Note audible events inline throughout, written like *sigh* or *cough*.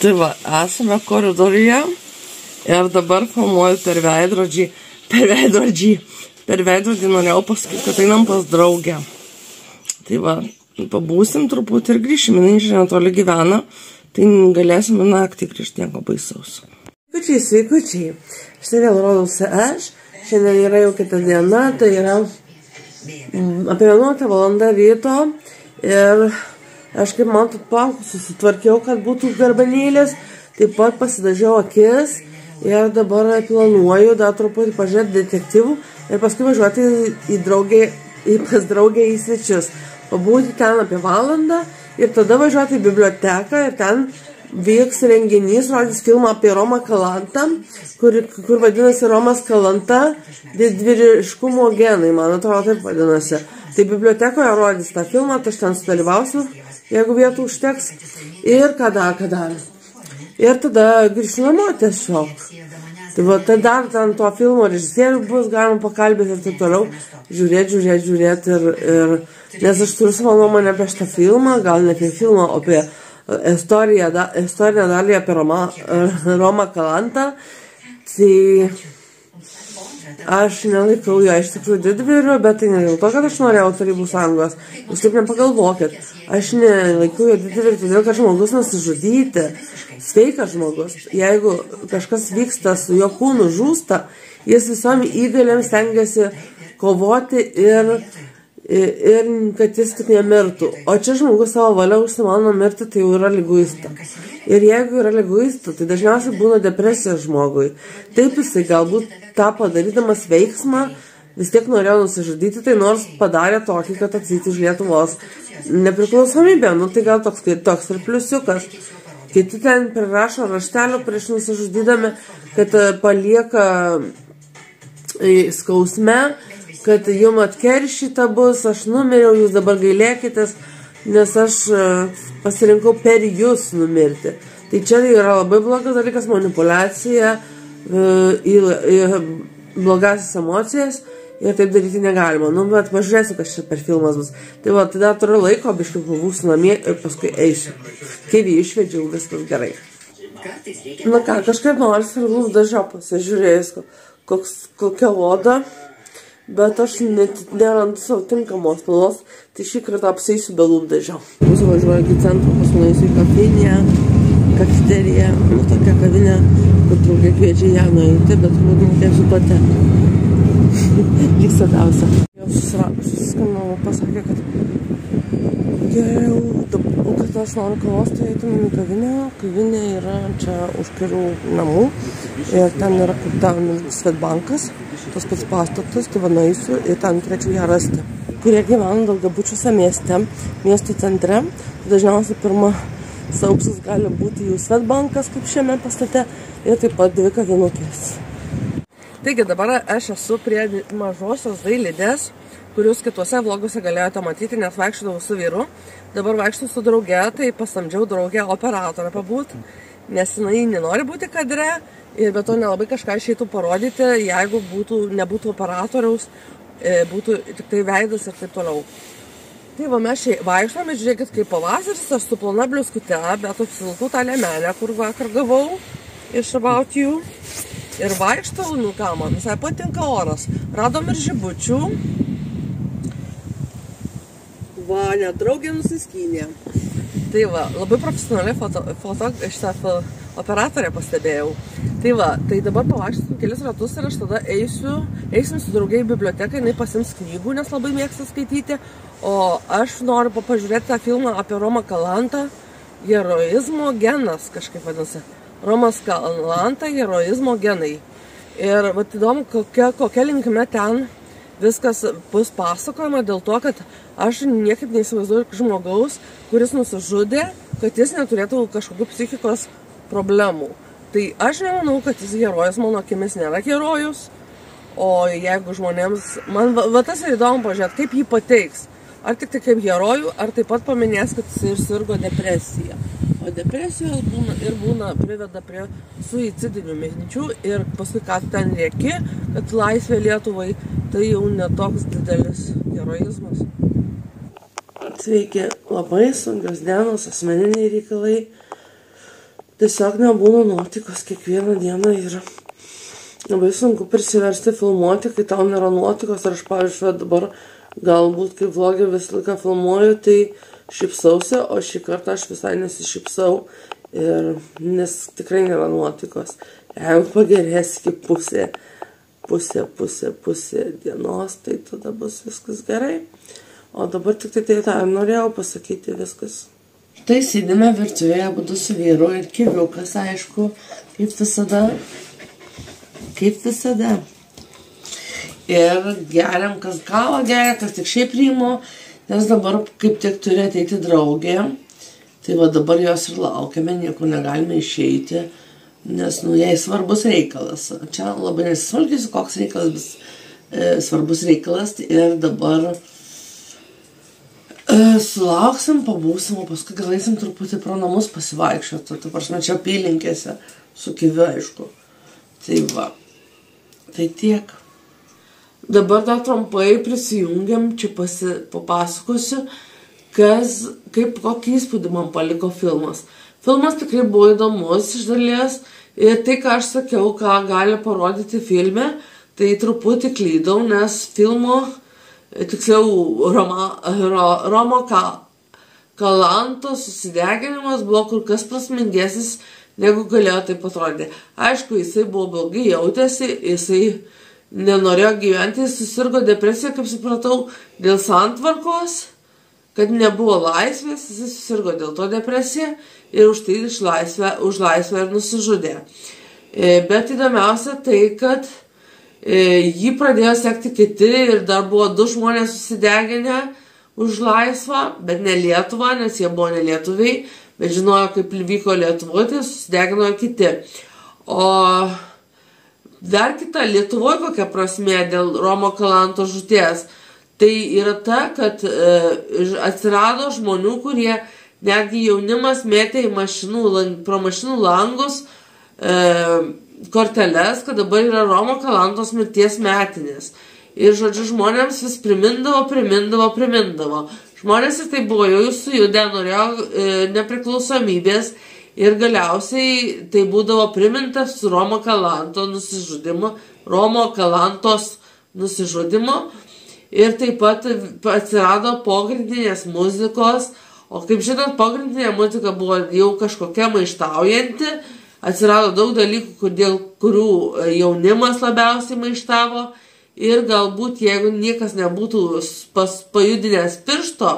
Tai va, esame koridoriuje ir dabar filmuoju per veidrodžį, per veidrodžį, per veidrodį norėjau pasakyti, kad einam pas draugę. Tai va, pabūsim truputį ir grįšim, jinai čia netoli gyvena, tai galėsime naktį grįžti nieko baisaus. Sveikučiai, sveikučiai, štai vėl rodausi aš, šiandien yra jau kita diena, tai yra mm, apie 11 val. ryto ir Aš kaip matot plaukus susitvarkiau, kad būtų garbanėlės, taip pat pasidažiau akis ir dabar planuoju dar truputį pažiūrėti detektyvų ir paskui važiuoti į, draugę, į pas draugę į svečius. Pabūti ten apie valandą ir tada važiuoti į biblioteką ir ten vyks renginys, rodys filmą apie Romą Kalantą, kur, kur vadinasi Romas Kalanta, didvyriškumo genai, man atrodo taip vadinasi. Tai bibliotekoje rodys tą filmą, tai aš ten sudalyvausiu jeigu vietų užteks. Ir ką dar, ką dar. Ir tada grįžti namo tiesiog. Tai va, tai dar ten to filmo režisierių bus galima pakalbėti ir taip toliau. Žiūrėti, žiūrėti, žiūrėti. Ir, ir, nes aš turiu savo nuomonę apie šitą filmą, gal ne apie filmą, o apie istoriją, da, istorinę dalį apie Roma, Romą Kalantą. Tai Aš nelaikau jo iš tikrųjų didvyriu, bet tai ne dėl to, kad aš norėjau Tarybų sąjungos. Jūs taip nepagalvokit. Aš nelaikau jo didvyriu, todėl kad žmogus nusižudyti. Sveikas žmogus. Jeigu kažkas vyksta su jo kūnu žūsta, jis visom įgalėm stengiasi kovoti ir, ir kad jis tik nemirtų. O čia žmogus savo valia užsimano mirti, tai jau yra lyguista. Ir jeigu yra lyguista, tai dažniausiai būna depresija žmogui. Taip jisai galbūt tą padarydamas veiksmą vis tiek norėjo nusižudyti, tai nors padarė tokį, kad atsiti iš Lietuvos nepriklausomybę. Nu tai gal toks, toks ir pliusiukas. Kiti ten prirašo raštelio prieš nusižudydami, kad e, palieka e, skausme, kad jum atkeršyta bus, aš numiriau, jūs dabar gailėkitės, nes aš e, pasirinkau per jūs numirti. Tai čia yra labai blogas dalykas, manipulacija, į, į blogasias emocijas ir taip daryti negalima. Nu, bet pažiūrėsiu, kas čia per filmas bus. Tai va, tada turiu laiko, biškai pabūsiu namie ir paskui eisiu. Kai jį išvedžiau, viskas gerai. Na ką, kažkaip nors ir lūpdažio pasižiūrėjus, koks, kokia oda, bet aš net nerandu savo tinkamos spalvos, tai šį kartą apseisiu be lūpdažio. Mūsų važiuoju iki centro, pas mane į kavinę, kafeteriją, nu tokia kavinė kur draugė kviečia ją nueiti, bet turbūt mokėsiu pati. *laughs* Lyg svarbiausia. Jau susiskambinau, pasakė, kad geriau, kad aš noriu kavos, tai eitumėm į kavinę. Kavinė yra čia už kelių namų ir ten yra kur ten Svetbankas, tas pats pastatas, tai va nueisiu ir ten turėčiau ją rasti. Kurie gyvena daugiabučiuose mieste, miesto centre, tai dažniausiai pirma sauksus gali būti jų Svetbankas, kaip šiame pastate, ir taip pat dvi kavinukės. Taigi dabar aš esu prie mažosios dailidės, kurius kituose vloguose galėjote matyti, nes vaikščiodavau su vyru. Dabar vaikščiu su drauge, tai pasamdžiau draugę operatorą pabūt, nes jinai nenori būti kadre ir be to nelabai kažką išeitų parodyti, jeigu būtų, nebūtų operatoriaus, e, būtų tik tai veidas ir taip toliau. Tai va mes šiai vaikštome, žiūrėkit, kaip pavasaris, aš su plona bliuskute, bet apsilkau tą lemenę, kur vakar gavau iš About You. Ir vaikštau, nu ką, man visai patinka oras. Radom ir žibučių. Va, net draugė nusiskynė. Tai va, labai profesionaliai foto, foto šitą operatorę pastebėjau. Tai va, tai dabar pavaikščiosiu kelis ratus ir aš tada eisiu, eisim su draugiai į biblioteką, jinai pasims knygų, nes labai mėgsta skaityti, o aš noriu pažiūrėti tą filmą apie Romą Kalantą, heroizmo genas kažkaip vadinasi. Romas Kalanta heroizmo genai. Ir vat, įdomu, kokia, kokia linkme ten viskas bus pasakojama dėl to, kad aš niekaip neįsivaizduoju žmogaus, kuris nusižudė, kad jis neturėtų kažkokių psichikos problemų. Tai aš nemanau, kad jis herojus mano akimis nėra herojus, o jeigu žmonėms, man va, va tas ir įdomu pažiūrėti, kaip jį pateiks. Ar tik tai kaip herojų, ar taip pat paminės, kad jis ir sirgo depresiją. O depresijos būna ir būna priveda prie suicidinių minčių ir paskui, ką ten rėki, kad laisvė Lietuvai, tai jau netoks didelis heroizmas. Sveiki, labai sunkios dienos, asmeniniai reikalai. tiesiog nebūna nuotaikos kiekvieną dieną ir labai sunku prisiversti filmuoti, kai tau nėra nuotaikos. Ar aš, pavyzdžiui, dabar galbūt kai vlogį visą laiką filmuoju, tai šipsausi, o šį kartą aš visai nesišypsau, ir, nes tikrai nėra nuotaikos. Jeigu pagerės iki pusė, pusė, pusė, pusė dienos, tai tada bus viskas gerai. O dabar tik tai tai tą norėjau pasakyti viskas. Tai sėdime virtuvėje, būdu su vyru ir kiviukas, aišku, kaip visada. Kaip visada. Ir geriam, kas kavą geria, kas tik šiaip rymo, nes dabar kaip tik turi ateiti draugė. Tai va dabar jos ir laukiame, nieko negalime išeiti, nes, nu, jai svarbus reikalas. Čia labai nesismulkysiu, koks reikalas bus e, svarbus reikalas. Ir dabar E, sulauksim, pabūsim, o paskui galėsim truputį pro namus pasivaikščioti. Tu prasme, čia apylinkėse, su kiviu, aišku. Tai va. Tai tiek. Dabar dar trumpai prisijungiam, čia pasi, papasakosiu, kas, kaip kokį įspūdį man paliko filmas. Filmas tikrai buvo įdomus iš dalies ir tai, ką aš sakiau, ką gali parodyti filme, tai truputį klydau, nes filmo tiksliau Roma, Ro, Romo Ka, Kalanto susideginimas buvo kur kas prasmingesnis, negu galėjo taip atrodyti. Aišku, jisai buvo blogai jautėsi, jisai nenorėjo gyventi, jis susirgo depresiją, kaip supratau, dėl santvarkos, kad nebuvo laisvės, jisai susirgo dėl to depresiją ir už tai iš laisvę, už laisvę ir nusižudė. E, bet įdomiausia tai, kad E, jį pradėjo sekti kiti ir dar buvo du žmonės susideginę už laisvą, bet ne Lietuvą, nes jie buvo ne lietuviai, bet žinojo, kaip vyko Lietuvoje, tai susidegino kiti. O dar kita Lietuvoje kokia prasme dėl Romo Kalanto žuties, tai yra ta, kad e, atsirado žmonių, kurie netgi jaunimas mėtė į mašinų, pro mašinų langus, e, korteles, kad dabar yra Romo Kalantos mirties metinės. Ir, žodžiu, žmonėms vis primindavo, primindavo, primindavo. Žmonės ir tai buvo jau sujudę, norėjo e, nepriklausomybės ir galiausiai tai būdavo primintas Romo Kalanto nusižudimu, Romo Kalantos nusižudimu. Ir taip pat atsirado pogrindinės muzikos, o kaip žinot, pogrindinė muzika buvo jau kažkokia maištaujanti, atsirado daug dalykų, dėl kurių e, jaunimas labiausiai maištavo. Ir galbūt jeigu niekas nebūtų pas, pajudinęs piršto,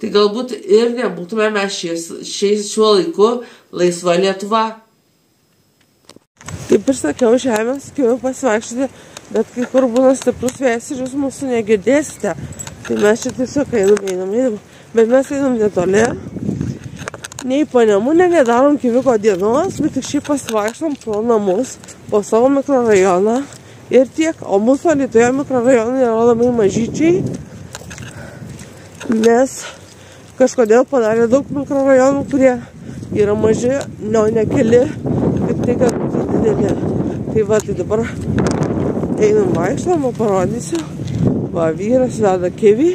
tai galbūt ir nebūtume mes šiais, šiais šiuo laiku laisva Lietuva. Kaip ir sakiau, žemės, kai jau pasivaikščioti, bet kai kur būna stiprus vėjas ir jūs mūsų negirdėsite. Tai mes čia tiesiog einam, einam, einam. Bet mes einam netoli nei panemunė nedarom kiviuko dienos, bet tik šiaip pasivaikštom pro namus, po savo mikrorajoną ir tiek. O mūsų alitoje mikrorajonai yra labai mažyčiai, nes kažkodėl padarė daug mikrorajonų, kurie yra maži, ne, ne keli, kaip tai, kad didelė. Tai va, tai dabar einam vaikštom, parodysiu. Va, vyras veda kivį.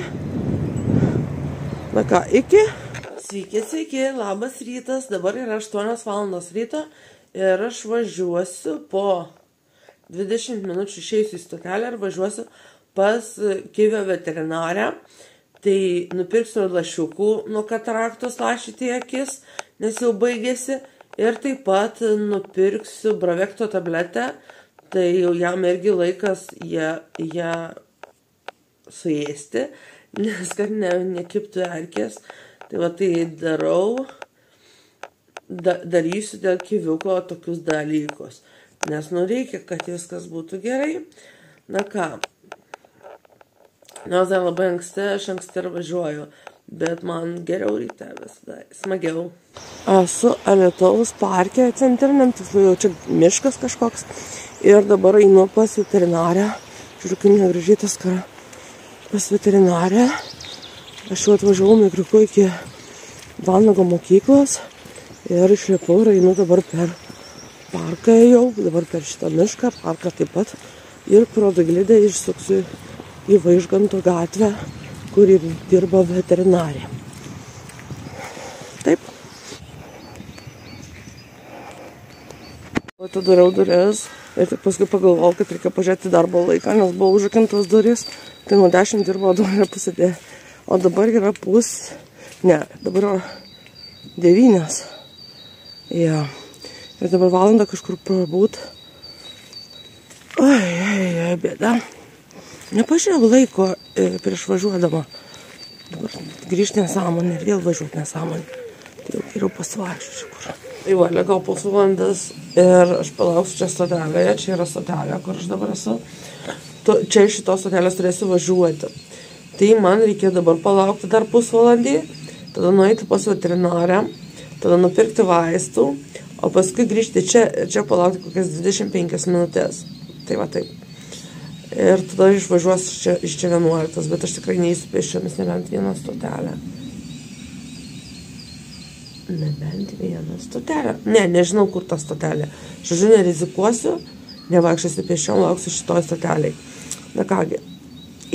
Na ką, iki. Sveiki, sveiki, labas rytas, dabar yra 8 valandos ryto ir aš važiuosiu po 20 minučių išeisiu į stotelę ir važiuosiu pas Kyvio veterinarę. Tai nupirksiu lašiukų nuo kataraktos lašyti akis, nes jau baigėsi. Ir taip pat nupirksiu bravekto tabletę, tai jau jam irgi laikas ją, ją suėsti, *laughs* nes kad ne, nekiptų erkės. Tai va tai darau, da, darysiu dėl kiviuko tokius dalykus. Nes nu reikia, kad viskas būtų gerai. Na ką, nors dar labai anksti, aš anksti ir važiuoju. Bet man geriau ryte visada, smagiau. Esu Alitaus parke centriniam, tiksliau jau čia miškas kažkoks. Ir dabar einu pas veterinarę. Žiūriu, kaip negražiai tas kara. Pas veterinarę. Aš jau atvažiavau mikriuku iki Vanago mokyklos ir išlipau ir einu dabar per parką jau, dabar per šitą mišką, parką taip pat ir pro Daglidę išsuksiu į Vaižganto gatvę, kur ir dirba veterinarė. Taip. Atidariau duris ir tik paskui pagalvojau, kad reikia pažiūrėti darbo laiką, nes buvo užrakintos duris. Tai nuo 10 dirbo, o dabar yra pusė. O dabar yra pus... Ne, dabar yra 9. Ja. Ir dabar valandą kažkur prabūt. Oi, oi, oi, bėda. Nepažiūrėjau laiko e, prieš važiuodama. Dabar grįžti nesąmonė ir vėl važiuoti nesąmonė. Tai jau geriau pasivaikščiu kur. Tai va, likau pusvalandis ir aš palauksiu čia stotelėje, čia yra stotelė, kur aš dabar esu. Tu, čia iš šitos stotelės turėsiu važiuoti. Tai man reikia dabar palaukti dar pusvalandį, tada nueiti pas veterinarę, tada nupirkti vaistų, o paskui grįžti čia čia palaukti kokias 25 minutės. Tai va taip. Ir tada išvažiuos čia, iš čia 11, bet aš tikrai neįsiu pėsčiomis nebent vieną stotelę. Nebent vieną stotelę. Ne, nežinau, kur ta stotelė. Žodžiu, nerizikuosiu, nevaikščiosiu pėsčiom, lauksiu šitoj stoteliai. Na kągi.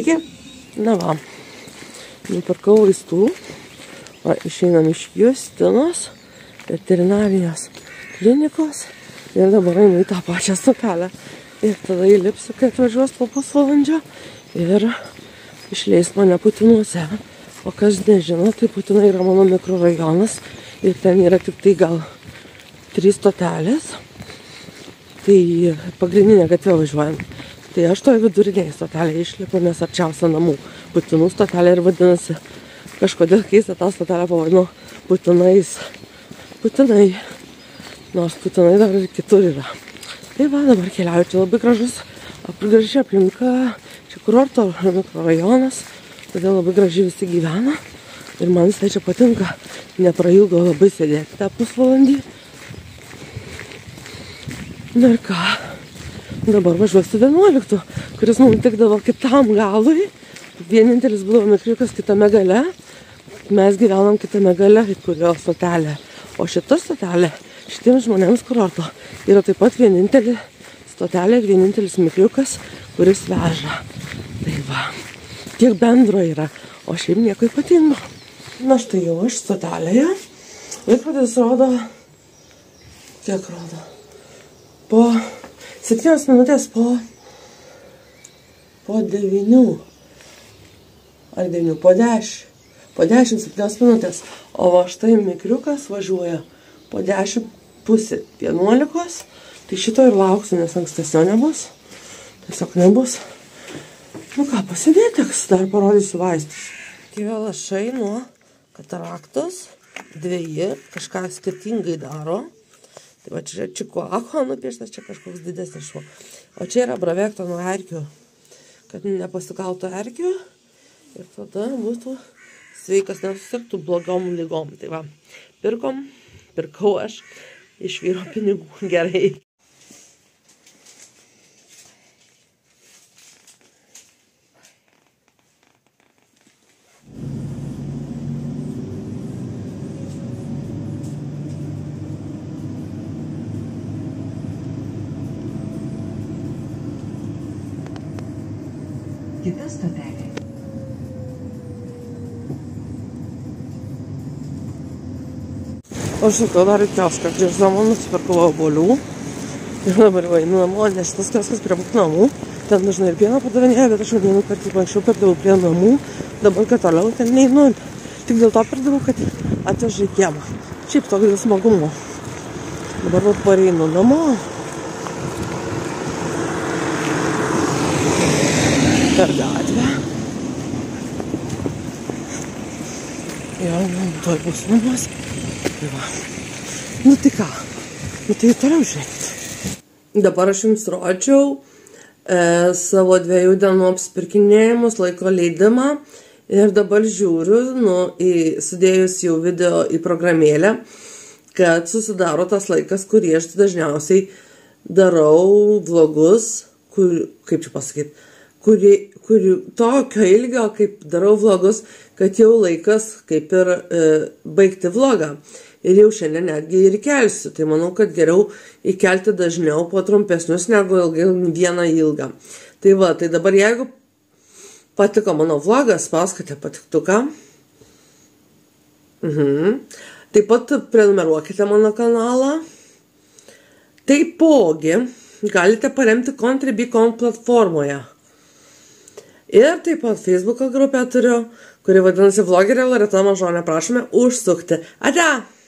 Iki. Na va. Nupirkau vaistų. Va, išeinam iš Justinos veterinarijos klinikos. Ir dabar einu į tą pačią stotelę. Ir tada įlipsiu, kai atvažiuos po pusvalandžio. Ir išleis mane Putinuose. O kas nežino, tai Putinai yra mano mikrorajonas ir ten yra tik tai gal trys stotelės. Tai pagrindinė gatvė važiuojant. Tai aš toje vidurinėje stotelėje išlipu, nes arčiausia namų. Putinų stotelė ir vadinasi. Kažkodėl keista tą stotelę pavadino Putinais. Putinai. Nors Putinai dar ir kitur yra. Tai va, dabar keliauju. Čia labai gražus, graži aplinka. Čia kurorto mikrorajonas. Todėl labai gražiai visi gyvena. Ir man visai čia patinka neprailgo labai sėdėti tą pusvalandį. Na ir ką, dabar važiuosiu 11, kuris mums tikdavo kitam galui. Vienintelis buvo mikriukas kitame gale. Mes gyvenam kitame gale, kurio stotelė. O šita stotelė šitiems žmonėms kurorto yra taip pat vienintelė stotelė ir vienintelis mikriukas, kuris veža. Tai va, tiek bendro yra, o šiaip nieko ypatingo. Na štai jau aš stotelėje. Laikrodis rodo, kiek rodo, po 7 minutės po, po 9. Ar 9, po 10. Po 10, 7 minutės. O va štai mikriukas važiuoja po 10 pusė 11. Tai šito ir lauksiu, nes ankstesnio nebus. Tiesiog nebus. Nu ką, pasidėti, dar parodysiu vaistus. Kyvė lašai nuo kataraktos, dviejį, kažką skirtingai daro. Tai va čia čikuako nupieštas, čia kažkoks didesnis šuo. O čia yra bravekto nuo erkių, kad nepasikautų erkių ir tada būtų sveikas, nesusirgtų blogom lygom. Tai va, pirkom, pirkau aš iš vyro pinigų *laughs* gerai. Kita stotelė. Aš sakau, dar į kioską grįždama nusipirkau obolių. Ir dabar jau einu namo, nes šitas kioskas prie mūsų namų. Ten dažnai ir pieną padavinėja, bet aš jau vienu kartą anksčiau perdavau prie namų. Dabar, kad toliau ten neinu. Tik dėl to perdavau, kad atveža į kiemą. Šiaip toks dėl smagumo. Dabar va pareinu namo. Per gatvę. Jo, nu, tuoj bus namas. Va. Nu tai ką? Nu tai toliau žiūrėkit. Dabar aš jums rodžiau e, savo dviejų dienų apsipirkinėjimus, laiko leidimą. Ir dabar žiūriu, nu, į, sudėjus jau video į programėlę, kad susidaro tas laikas, kurį aš dažniausiai darau vlogus, kur, kaip čia pasakyti, kuri, kuri tokio ilgio, kaip darau vlogus, kad jau laikas kaip ir e, baigti vlogą. Ir jau šiandien netgi ir kelsiu. Tai manau, kad geriau įkelti dažniau po trumpesnius negu ilgai vieną ilgą. Tai va, tai dabar jeigu patiko mano vlogas, spauskite patiktuką. Mhm. Taip pat prenumeruokite mano kanalą. Taipogi galite paremti Contribicon platformoje. Ir taip pat Facebook'o grupę turiu, kuri vadinasi vlogerė Loreta Mažonė. Prašome užsukti. Ate!